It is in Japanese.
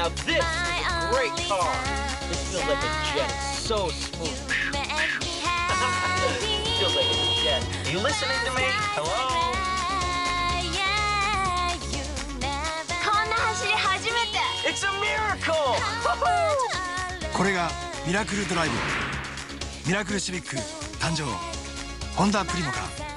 Now this is a great car. This feels like a jet. It's so smooth. feels like a jet. You listening to me? Hello? It's a miracle! これがミラクルドライブミラクルシビック誕生ホンダプリモか